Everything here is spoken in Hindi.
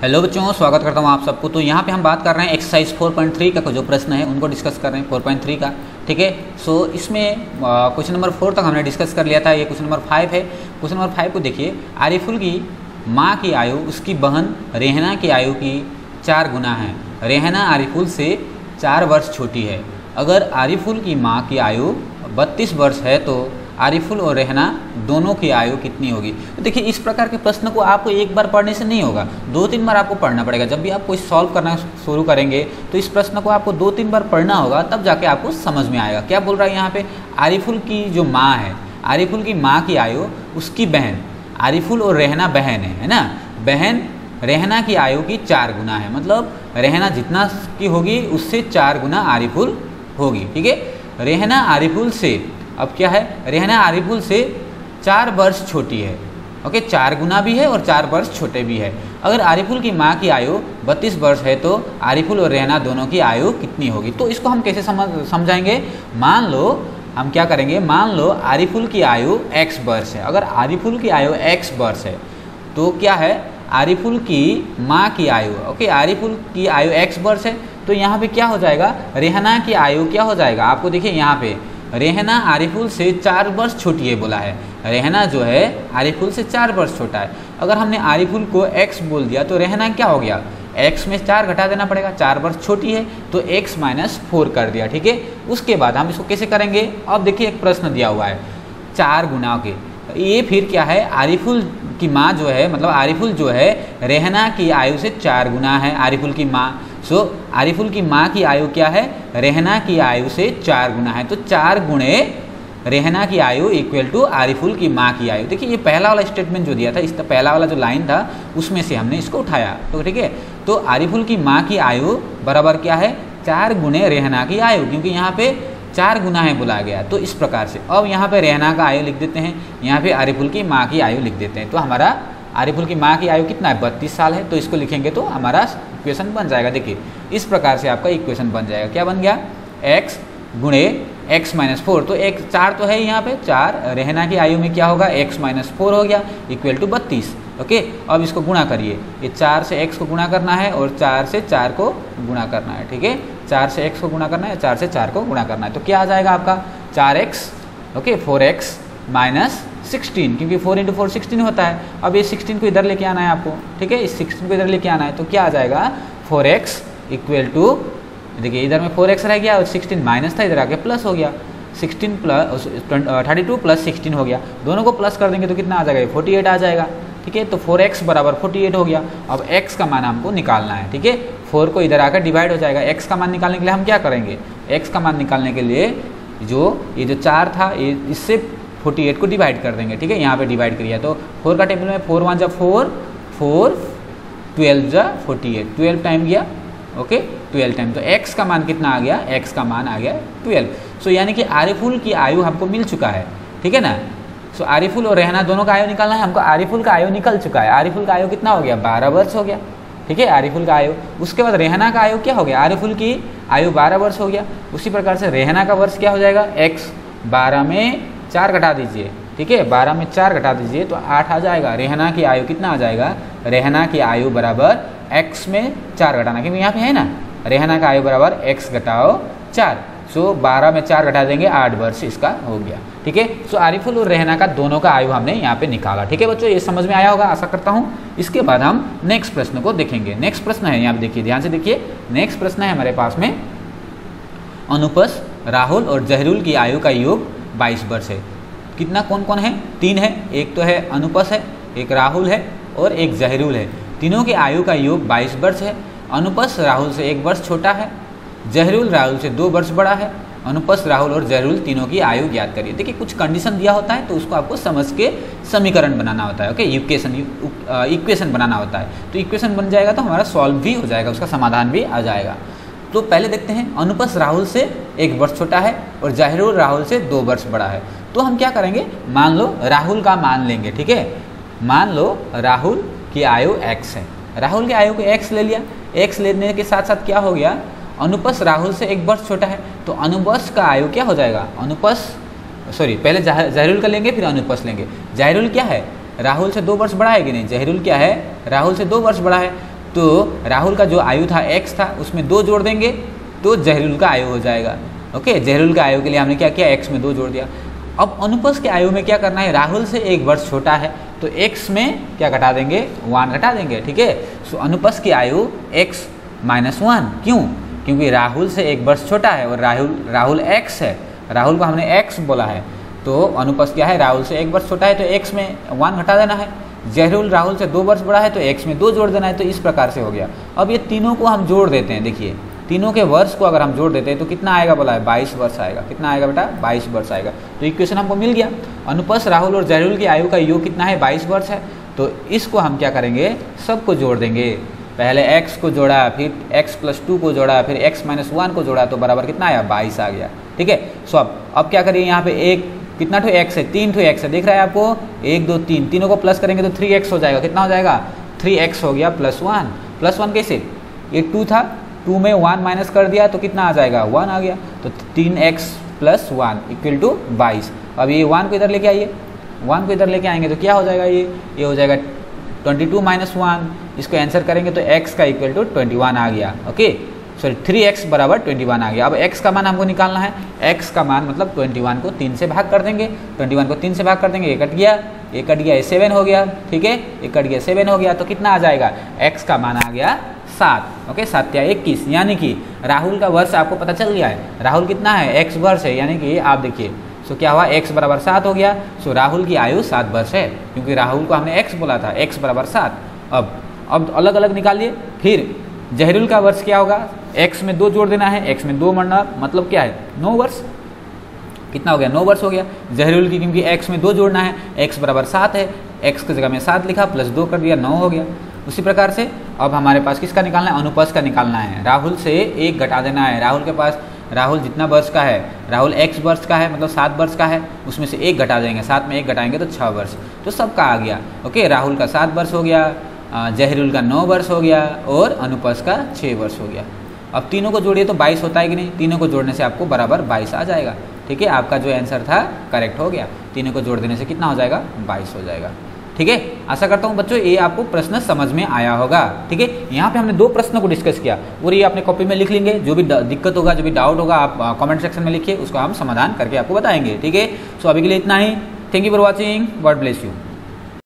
हेलो बच्चों, स्वागत करता हूँ आप सबको। तो यहाँ पे हम बात कर रहे हैं एक्सरसाइज 4.3 का जो प्रश्न है, उनको डिस्कस कर रहे हैं 4.3 का। ठीक है? सो इसमें क्वेश्चन नंबर फोर तक हमने डिस्कस कर लिया था, ये क्वेश्चन नंबर फाइव है। क्वेश्चन नंबर फाइव को देखिए। आरिफुल की माँ की आयु, उसकी बहन रेहना की आयु की चार गुना है। रेहना आरिफुल से चार वर्ष छोटी है। अगर आरिफुल की माँ की आयु बत्तीस वर्ष है तो आरिफुल और रहना दोनों की आयु कितनी होगी? तो देखिए, इस प्रकार के प्रश्न को आपको एक बार पढ़ने से नहीं होगा। दो तीन बार आपको पढ़ना पड़ेगा। जब भी आप कोई सॉल्व करना शुरू करेंगे तो इस प्रश्न को आपको दो तीन बार पढ़ना होगा, तब जाके आपको समझ में आएगा। क्या बोल रहा है यहाँ पे? आरिफुल की जो माँ है, आरिफुल की माँ की आयु, उसकी बहन, आरिफुल और रहना बहन है है ना? बहन, रहना की आयु की चार गुना है। मतलब रहना जितना की होगी, उससे चार गुना आरिफुल होगी, ठीक है? रहना आरिफुल से अब क्या है? रहना आरिफुल से चार वर्ष छोटी है। ओके चार गुना भी है और चार वर्ष छोटे भी है। अगर आरिफुल की माँ की आयु बत्तीस वर्ष है तो आरिफुल और रहना दोनों की आयु कितनी होगी? तो इसको हम कैसे समझ, समझाएँगे? मान लो, हम क्या करेंगे? मान लो आरिफुल की आयु एक्स वर्ष है। अगर आरिफुल की आयु एक्स वर्ष है तो क्या है? आरिफुल की माँ की आयु ओके आरिफुल की आयु एक्स वर्ष है तो यहाँ पे क्या हो जाएगा? रेहना की आयु क्या हो जाएगा? आपको देखिए यहाँ पे रेहना आरिफुल से चार वर्ष छोटी है बोला है। रेहना जो है, आरिफुल से चार वर्ष छोटा है। अगर हमने आरिफुल को एक्स बोल दिया तो रहना क्या हो गया? एक्स में चार घटा देना पड़ेगा, चार वर्ष छोटी है तो एक्स माइनस फोर कर दिया, ठीक है? उसके बाद हम इसको कैसे करेंगे? अब देखिए, एक प्रश्न दिया हुआ है। चार गुना के। ये फिर क्या है? आरिफुल की माँ जो है मतलब आरिफुल जो है, रहना की आयु से चार गुना है, आरिफुल की माँ। सो आरिफुल की माँ की आयु क्या है? रहना की आयु से चार गुना है तो चार गुणे रहना की आयु इक्वल टू आरिफुल की माँ की आयु। देखिए, ये पहला वाला स्टेटमेंट जो दिया था, इस पहला वाला जो लाइन था, उसमें से हमने इसको उठाया। तो ठीक है तो आरिफुल की माँ की आयु बराबर क्या है? चार गुणे रहना की आयु, क्योंकि यहाँ पे चार गुना है बोला गया। तो इस प्रकार से, अब यहाँ पे रहना का आयु लिख देते हैं, यहाँ पे आरिफुल की माँ की आयु लिख देते हैं। तो हमारा आरिफुल की माँ की आयु कितना है? बत्तीस साल है तो इसको लिखेंगे तो हमारा इक्वेशन बन जाएगा। देखिए, इस प्रकार से आपका इक्वेशन बन जाएगा। क्या बन गया? एक्स गुणे एक्स माइनस फोर तो एक चार तो है यहाँ पे। चार, रहना की आयु में क्या होगा? एक्स माइनस फोर हो गया इक्वल टू बत्तीस। ओके अब इसको गुणा करिए। ये चार से एक्स को गुणा करना है और चार से चार को गुणा करना है, ठीक है? चार से एक्स को गुणा करना है, चार से चार को गुणा करना है। तो क्या आ जाएगा आपका? चार x okay four x minus sixteen क्योंकि फोर इंटू फोर सिक्सटीन होता है। अब ये सिक्सटीन को इधर लेके आना है आपको, ठीक है? इस सिक्सटीन को इधर लेके आना है तो क्या आ जाएगा? फोर एक्स इक्वल टू देखिए, इधर में फोर एक्स रह गया, और सिक्सटीन माइनस था, इधर आके प्लस हो गया। Sixteen plus thirty two plus sixteen हो गया। दोनों को प्लस कर देंगे तो कितना आ जाएगा? फोर्टी एट आ जाएगा, ठीक है? तो फोर एक्स बराबर फोर्टी एट हो गया। अब एक्स का मान हमको निकालना है, ठीक है? फोर को इधर आकर डिवाइड हो जाएगा। एक्स का मान निकालने के लिए हम क्या करेंगे? एक्स का मान निकालने के लिए जो, ये जो चार था, ये, इससे फोर्टी एट को डिवाइड कर देंगे ठीक है? यहाँ पे डिवाइड करिए। तो फोर का टेबल में फोर वन जा फोर फोर ट्वेल्व जा फोर्टी एट ट्वेल्व टाइम गया ओके ट्वेल्व टाइम तो एक्स का मान कितना आ गया? एक्स का मान आ गया ट्वेल्व सो यानी कि आरिफुल की आयु हमको मिल चुका है ठीक है ना? सो so, आरिफुल और रहना दोनों का आयु निकालना है। हमको आरिफुल का आयु निकल चुका है। आरिफुल का आयु कितना हो गया? बारह वर्ष हो गया ठीक है? आरिफुल का आयु। उसके बाद रहना का आयु क्या हो गया? आरिफुल की आयु बारह वर्ष हो गया। उसी प्रकार से रहना का वर्ष क्या हो जाएगा? एक्स बारह में चार घटा दीजिए, ठीक है? बारह में चार घटा दीजिए तो आठ आ जाएगा। रेहना की आयु कितना आ जाएगा? रहना की आयु बराबर एक्स में चार घटाना। क्योंकि यहाँ पे है ना? रेहना का आयु बराबर एक्स घटाओ चार। सो बारह में चार घटा देंगे, आठ वर्ष इसका हो गया। ठीक है? सो आरिफुल और रहना का दोनों का आयु हमने यहाँ पे निकाला। ठीक है बच्चों? ये समझ में आया होगा? आशा करता हूँ। इसके बाद हम नेक्स्ट प्रश्न को देखेंगे। नेक्स्ट प्रश्न है, यहाँ पे देखिए, ध्यान से देखिए। नेक्स्ट प्रश्न है हमारे पास में अनुपस, राहुल और जहरुल की आयु का योग बाईस वर्ष है। कितना कौन कौन है? तीन है। एक तो है अनुपस है, एक राहुल है और एक जहरुल है। तीनों की आयु का योग बाईस वर्ष है। अनुपस राहुल से एक वर्ष छोटा है, जहरुल राहुल से दो वर्ष बड़ा है। अनुपस, राहुल और जहरुल तीनों की आयु ज्ञात करिए। देखिए, कुछ कंडीशन दिया होता है तो उसको आपको समझ के समीकरण बनाना होता है ओके इक्वेशन इक्वेशन बनाना होता है। तो इक्वेशन बन जाएगा तो हमारा सॉल्व भी हो जाएगा, उसका समाधान भी आ जाएगा। तो पहले देखते हैं, अनुपस राहुल से एक वर्ष छोटा है और जाहिरुल राहुल से दो वर्ष बड़ा है। तो हम क्या करेंगे? मान लो राहुल का मान लेंगे, ठीक है? मान लो राहुल की आयु एक्स है। राहुल की आयु को एक्स ले लिया। एक्स लेने के साथ साथ क्या हो गया? अनुपस राहुल से एक वर्ष छोटा है। तो अनुपस का आयु क्या हो जाएगा? अनुपस सॉरी पहले जहरुल का लेंगे, फिर अनुपस लेंगे। जहरुल क्या है? राहुल से दो वर्ष बड़ा है कि नहीं? जहरुल क्या है? राहुल से दो वर्ष बड़ा है। तो राहुल का जो आयु था एक्स था, उसमें दो जोड़ देंगे तो जहरुल का आयु हो जाएगा। ओके जहरुल का आयु के लिए हमने क्या किया? एक्स में दो जोड़ दिया। अब अनुपस के आयु में क्या करना है? राहुल से एक वर्ष छोटा है तो एक्स में क्या घटा देंगे? वन घटा देंगे, ठीक है? सो अनुपस की आयु एक्स माइनस वन क्यों? क्योंकि राहुल से एक वर्ष छोटा है और राहुल राहुल एक्स है। राहुल को हमने एक्स बोला है। तो अनुपस क्या है? राहुल से एक वर्ष छोटा है तो एक्स में वन घटा देना है। जहरुल राहुल से दो वर्ष बड़ा है तो एक्स में दो जोड़ देना है तो इस प्रकार से हो गया। अब ये तीनों को हम जोड़ देते हैं, देखिए। तीनों के वर्ष को अगर हम जोड़ देते हैं तो कितना आएगा बोला है? बाईस वर्ष आएगा। कितना आएगा बेटा? बाईस वर्ष आएगा। तो इक्वेशन हमको मिल गया। अनुपस राहुल और जहरुल की आयु का योग कितना है? बाईस वर्ष है। तो इसको हम क्या करेंगे? सबको जोड़ देंगे। पहले x को जोड़ा, फिर x प्लस टू को जोड़ा, फिर x माइनस वन को जोड़ा तो बराबर कितना आया? बाईस आ गया। ठीक है? सो अब अब क्या करिए? यहाँ पे एक कितना ठो एक्स है? तीन ठो एक्स है। देख रहा है आपको? एक, दो, तीन। तीनों को प्लस करेंगे तो थ्री एक्स हो जाएगा। कितना हो जाएगा? थ्री एक्स हो गया प्लस वन प्लस वन कैसे? ये टू था। टू में वन माइनस कर दिया तो कितना आ जाएगा? वन आ गया। तो तीन x plus one equal to बाईस। अब ये वन को इधर लेके आइए। वन को इधर लेके आएँगे तो क्या हो जाएगा ये? ये हो जाएगा ट्वेंटी टू माइनस वन इसको आंसर करेंगे तो एक्स का इक्वल टू ट्वेंटी वन आ गया। ओके सॉरी थ्री एक्स बराबर ट्वेंटी वन आ गया। अब एक्स का मान हमको निकालना है। एक्स का मान मतलब ट्वेंटी वन को तीन से भाग कर देंगे। ट्वेंटी वन को तीन से भाग कर देंगे। ये कट गया। ये कट गया। ये सेवन हो गया। ठीक है? ये कट गया। सेवन हो गया। तो कितना आ जाएगा? एक्स का मान आ गया सात। ओके सात्या इक्कीस यानी कि राहुल का वर्ष आपको पता चल गया है। राहुल कितना है? एक्स वर्ष है। यानी कि आप देखिए। सो क्या हुआ? एक्स बराबर सात हो गया। सो राहुल की आयु सात वर्ष है। क्योंकि राहुल को हमने एक्स बोला था। एक्स बराबर सात। अब अब अलग अलग निकालिए फिर जहरुल का वर्ष क्या होगा? एक्स में दो जोड़ देना है एक्स में दो मरना मतलब क्या है? नौ वर्ष। कितना हो गया? नौ वर्ष हो गया। जहरुल की क्योंकि एक्स में दो जोड़ना है एक्स बराबर सात है। एक्स की जगह में सात लिखा प्लस दो कर दिया, नौ हो गया। उसी प्रकार से अब हमारे पास किसका निकालना है? अनुपस का निकालना है। राहुल से एक घटा देना है। राहुल के पास, राहुल जितना वर्ष का है, राहुल एक्स वर्ष का है मतलब सात वर्ष का है, उसमें से एक घटा देंगे। सात में एक घटाएँगे तो छः वर्ष। तो सबका आ गया। ओके, राहुल का सात वर्ष हो गया जहरुल का नौ वर्ष हो गया और अनुपस का छः वर्ष हो गया। अब तीनों को जोड़िए तो बाईस होता है कि नहीं? तीनों को जोड़ने से आपको बराबर बाईस आ जाएगा। ठीक है? आपका जो आंसर था करेक्ट हो गया। तीनों को जोड़ देने से कितना हो जाएगा? बाईस हो जाएगा। ठीक है? आशा करता हूँ बच्चों ये आपको प्रश्न समझ में आया होगा। ठीक है? यहाँ पे हमने दो प्रश्नों को डिस्कस किया। और ये अपने कॉपी में लिख लेंगे। जो भी दिक्कत होगा, जो भी डाउट होगा, आप कमेंट सेक्शन में लिखिए, उसको हम समाधान करके आपको बताएँगे। ठीक है? सो अभी के लिए इतना ही। Thank you for watching God bless you